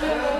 네.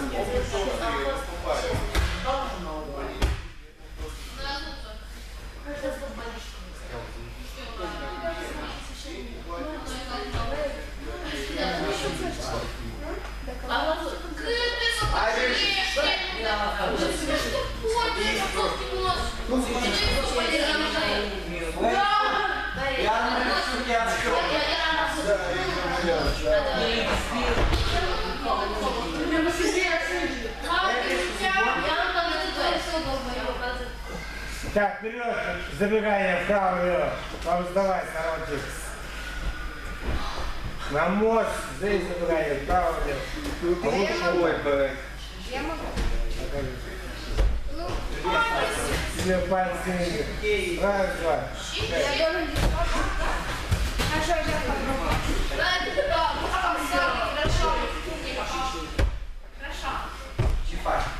Денита, ты что тут посеешь? Я Сдавать, народ. На мост, здесь забегание вправо, влево. Лучше ой, бывает. Себе пальцы. Раз, два.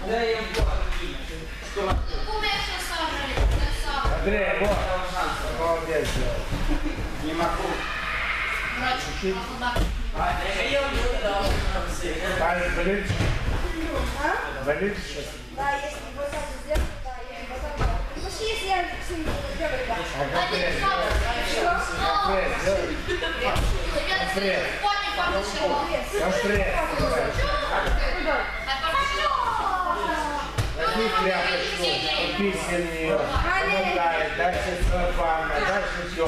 Да, я Андрей, вот. Молодец. не могу. Палец болит? Болит сейчас? Да, если вот так сделать, да, я вот так делаю. Почти если я сильно делаю, да. А как пресс? Пресс, делай. Пресс. Как пресс. давай. Возьми тряпочку, упись на нее, помогай, дальше сарафан, дальше все.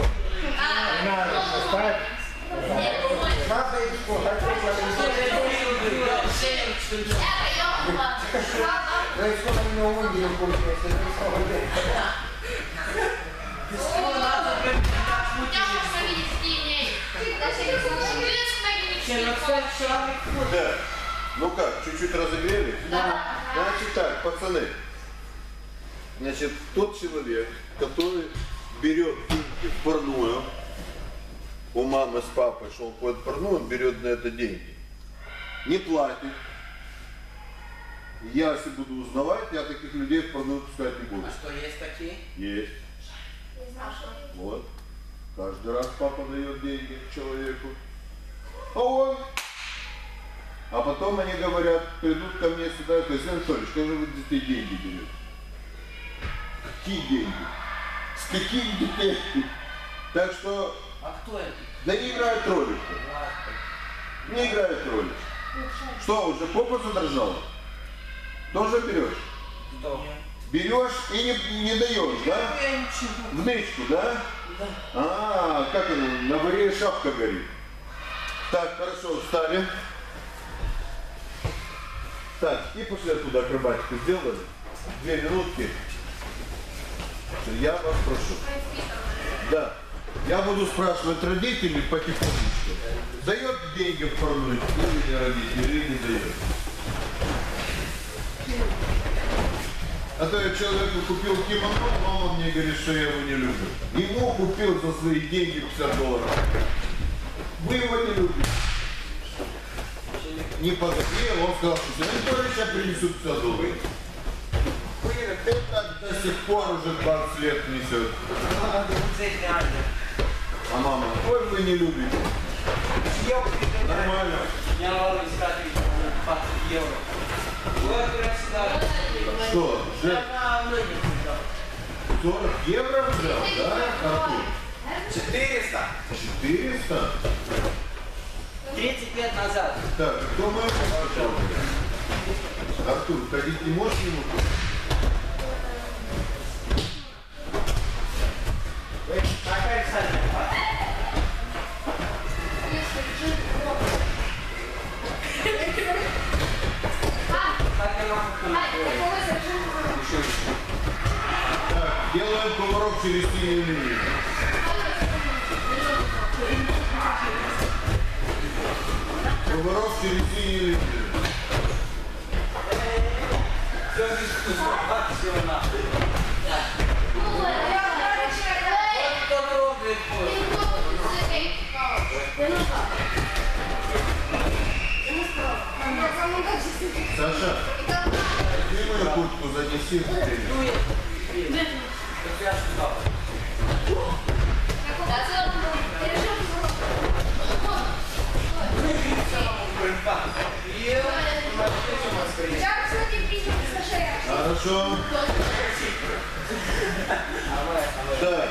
Да. Ну как, чуть-чуть разогрели? Да. Значит так, пацаны. Значит, тот человек, который берет в парную, у мамы с папой, что он ходит в парную, он берет на это деньги. Не платит. Я, если буду узнавать, я таких людей в парную пускать не буду. А что, есть такие? Есть. Вот. Каждый раз папа дает деньги человеку. А он. А потом они говорят, придут ко мне сюда и говорят, Александр Анатольевич, как же вы детей деньги берете? Какие деньги? С каких детей? Так что, А кто это? да не играет роли. Не играет роли. Что, уже попа задрожала? Тоже берешь? Кто? Берешь и не, не даешь, да? Ничего. В нычку, да? Да. А, как это, на варе шапка горит. Так, хорошо, встали. Так, и пошли оттуда акробатику сделали. Две минутки. Я вас прошу. Да. Я буду спрашивать родителей потихонечку. Дает деньги в парную или родители, или не дает. А то я человеку купил кимоно, мама мне говорит, что я его не люблю. Ему купил за свои деньги 50 долларов. Вы его не любите. Не подогрел, он сказал, что Анатольевич, я принесу 50 долларов. Это до сих пор уже 20 лет несет. Надо 20 реально. А мама, ой, вы не любите. Съел Нормально. Я ловлю искать 20 евро. Что, взял. 40 евро взял, да, Артур? 400. 400? 30 лет назад. Так, кто подписал? Артур, ходить не можешь ему? Какая сальная? Так, делаем поворот через синюю линию. Поворот через синюю линию. Саша, мою куртку, занеси Хорошо. Так,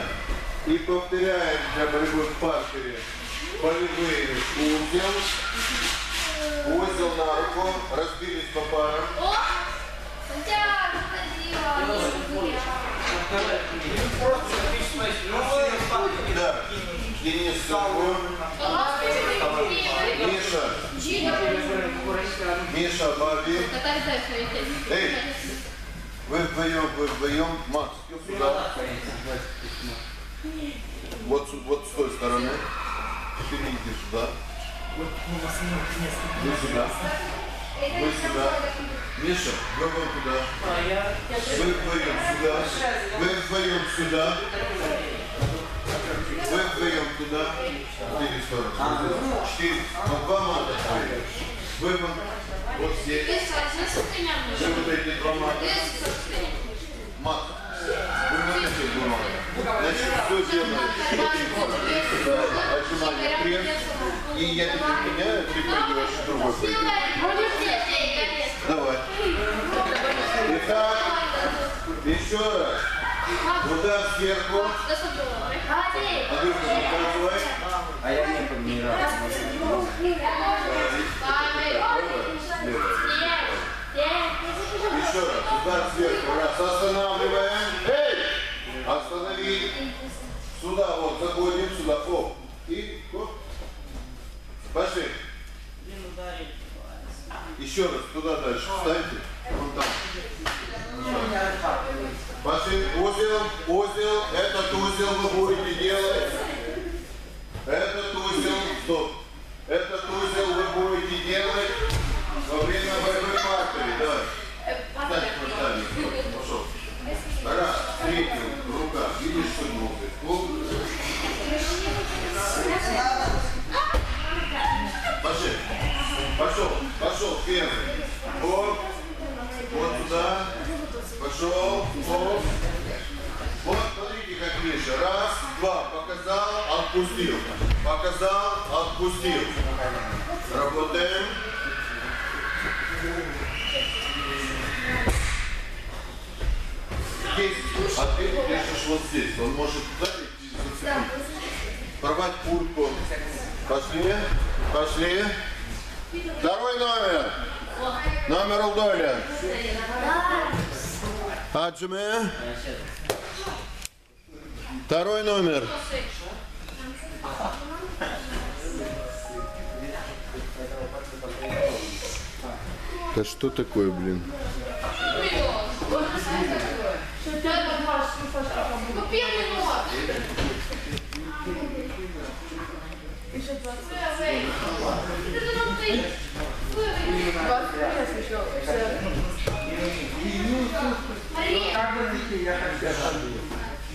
и повторяем для борьбы в партере болевые узел. Узел на руку, разбились по парам. Денис. Миша, Миша, Баби. Эй, вы вдвоем, вы вдвоем. Макс, сюда. Вот, вот с той стороны. Ты иди сюда. Вы сюда. Вы сюда. Миша, вы вон туда. Вы вдвоем сюда. Вы вдвоем сюда. Вы вдвоем туда. Четыре стороны. Четыре. Ну, два мата твои. Вы вон вот здесь. Вы вот эти два мата. Мат. Вы вот эти два мата. Значит, все делаем. Отжимание пресс. И я тебя меняю, ты другой придет. Давай. Итак, еще раз. Удар сверху. Андрюха, показывай. А я не помню. Еще раз. Удар сверху. Раз. Останавливаем. Эй! Останови. Сюда вот. Заходим сюда. Оп. И оп. Пошли. Еще раз. Туда дальше. Встаньте. Вон там. Пошли. Узел. Узел. Этот узел вы будете делать. Этот узел. Стоп. Этот узел вы будете делать Отпустил. Работаем. Здесь, а ты держишь вот здесь. Он может зацепить. Порвать куртку. Пошли. Пошли. Второй номер. Номер Улдоля. Аджиме. Второй номер. Да что такое, блин?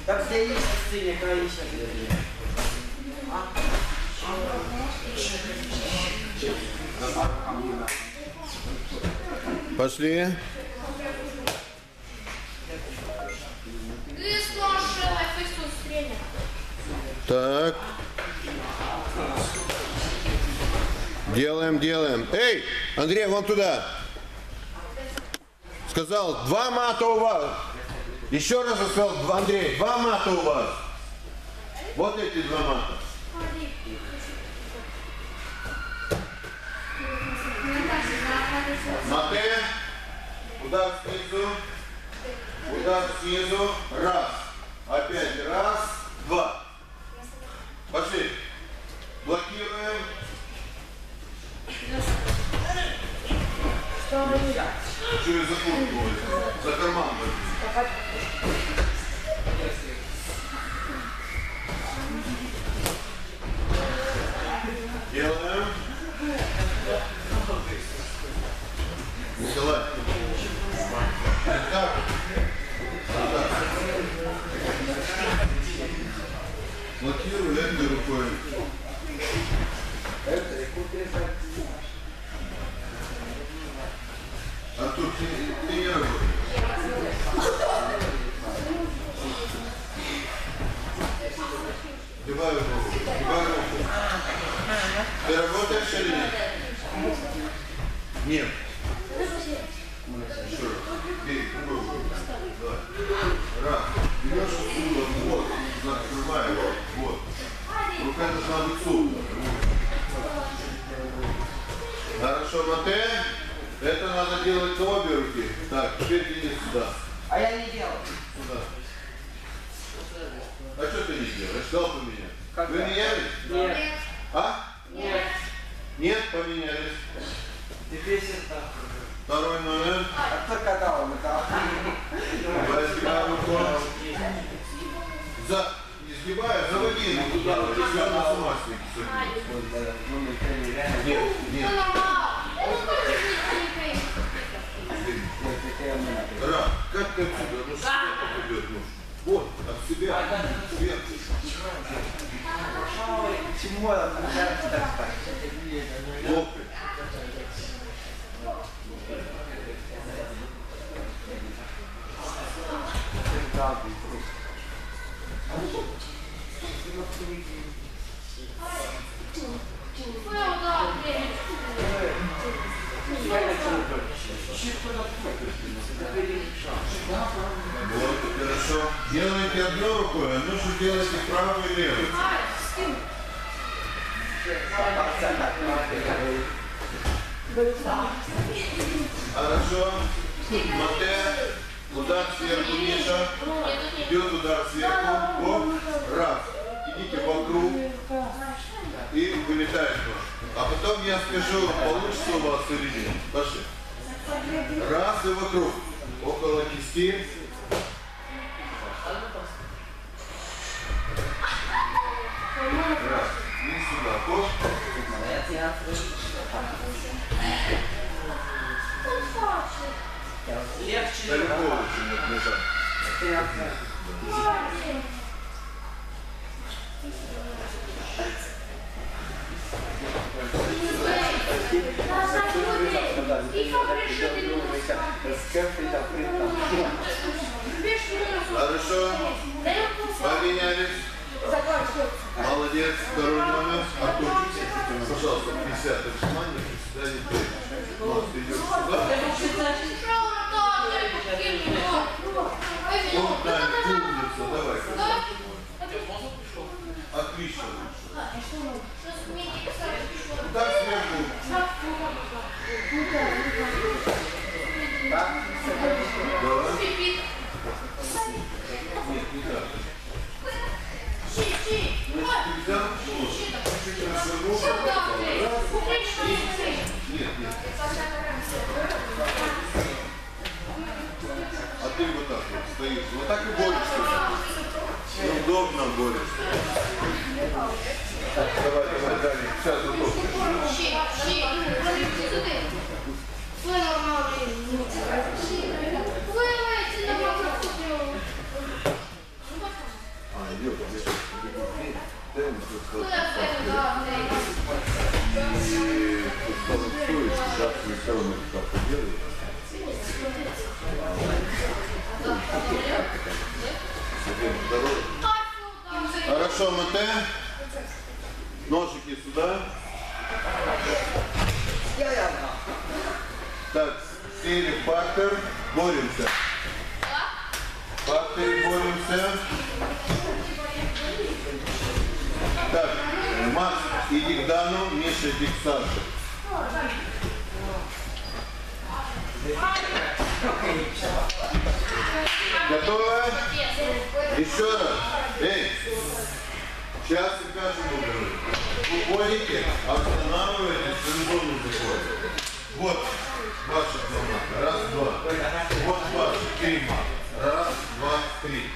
Так где есть сцене, конечно. Пошли. Так. Делаем, делаем. Эй, Андрей, вон туда. Сказал, два мата у вас. Еще раз сказал, Андрей, два мата у вас. Вот эти два мата. Мате. Удар снизу. Удар снизу. Раз. Опять раз. Два. Пошли. Блокируем. Через за куртку возьму. За карман возьму. Делаем. Этой рукой. Артур, ты, ты не. Киваю руку. Киваю руку. Ты работаешь или нет? Нет. Еще раз. Бей. Давай. Раз. Берешь отсюда, вот. Закрывай его. Рука должна быть согнута. Хорошо, Мате. Это надо делать на обе руки. Так, теперь иди сюда. А я не делал. Сюда. А что ты не делаешь? Дал поменять. Как Вы менялись? Нет. А? Нет. Нет, поменялись. Теперь это. Второй номер. А кто катал? Это Возьми руку. За... Изгибая, заводи руку туда. Вот если он на с ума сводит. Нет, нет. Ра, как ты отсюда? Ну что попадет? Ну, вот, от себя. Сверху. Почему это получается так спать? Лопай. Вот, хорошо. Делайте одной рукой, а нужно делать и левой. Хорошо. Мате. Удар сверху, Миша. Идет удар сверху. Оп. Раз. Идите вокруг. И вылетает. А потом я скажу, получится у вас или нет. Пошли. Раз и вокруг. Около кисти. Раз. И сюда. Оп. Легче. Далеко очень от ножа. Хорошо. Поменялись. Молодец. Второй номер. Артур, пожалуйста, 50 внимание. Сюда не ты. Нос идет сюда. Вот, да, умница. Давай. Отлично. Так сверху. Так и борешься. Неудобно борешься. Давай, давай, Даня. Сейчас готов. Макс, иди к Дану, Миша, иди к Саше. Готовы? Еще раз. Эй, сейчас и каждому. Уходите, останавливаетесь, в зону заходите. Вот ваша зона. Раз, два. Вот ваша. Три мат. Раз, два, три.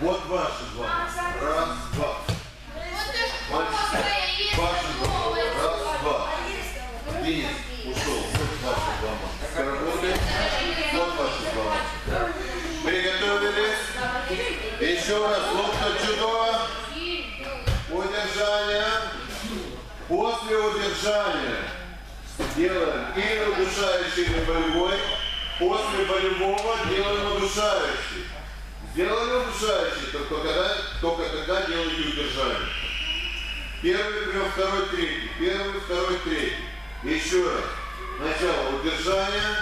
Вот ваша зона. Раз, два. Раз, два. Денис ушел. Вот ваша зона. Работает. Вот ваша зона. Приготовились. Еще раз. Локоть чудо. Удержание. После удержания делаем или удушающий. После болевого делаем удушающий. Сделали удушающий, только когда, только когда делаете удержание. Первый прием, второй, третий. Первый, второй, третий. Еще раз. Сначала удержание,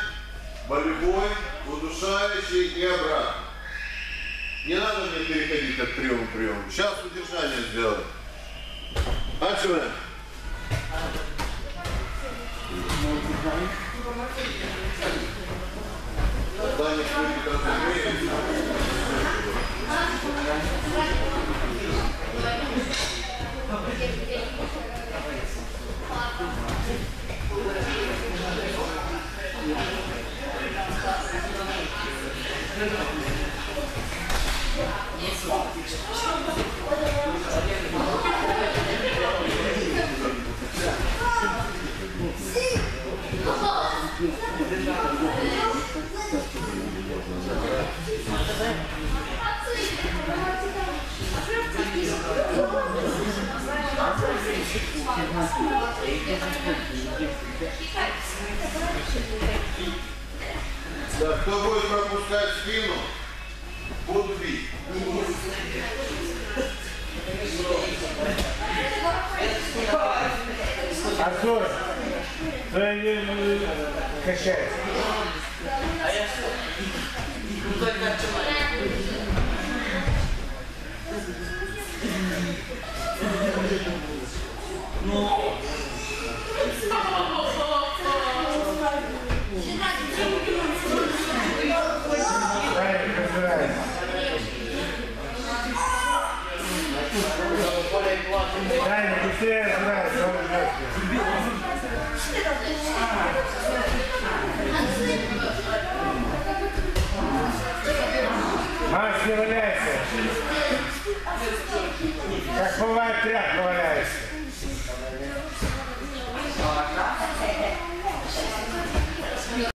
болевой, удушающий и обратно. Не надо мне переходить от приема к приему. Сейчас удержание сделаем. Начинаем. Даня, включи трансформируй. Да, кто будет пропускать спину, буду бить. Артур, твои качай. Дай, разбирай. Дай, быстрее разбирай, что Мать не валяется. Как бывает, тряпка валяется.